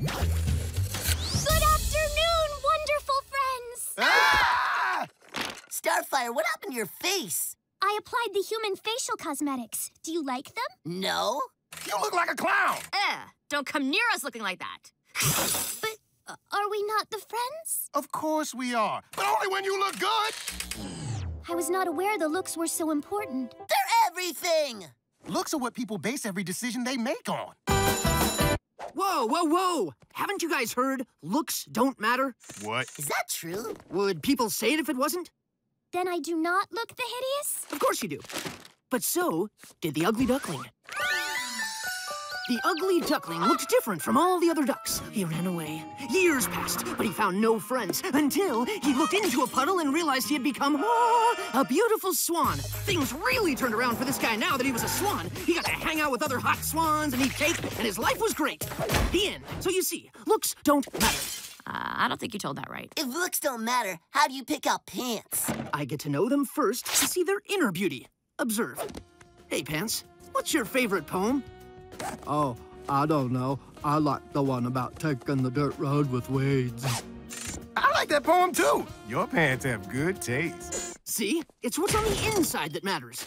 Good afternoon, wonderful friends! Ah! Starfire, what happened to your face? I applied the human facial cosmetics. Do you like them? No. You look like a clown. Eh, don't come near us looking like that. But uh, are we not the friends? Of course we are, but only when you look good. I was not aware the looks were so important. They're everything. Looks are what people base every decision they make on. Whoa, whoa, whoa! Haven't you guys heard? Looks don't matter? What? Is that true? Would people say it if it wasn't? Then I do not look the hideous? Of course you do. But so did the ugly duckling. The ugly duckling looked different from all the other ducks. He ran away. Years passed, but he found no friends until he looked into a puddle and realized he had become oh, a beautiful swan. Things really turned around for this guy now that he was a swan. He got to hang out with other hot swans and eat cake, and his life was great. The end. So you see, looks don't matter. Uh, I don't think you told that right. If looks don't matter, how do you pick out pants? I get to know them first to see their inner beauty. Observe. Hey, Pants, what's your favorite poem? Oh, I don't know. I like the one about taking the dirt road with weeds. I like that poem too. Your pants have good taste. See? It's what's on the inside that matters.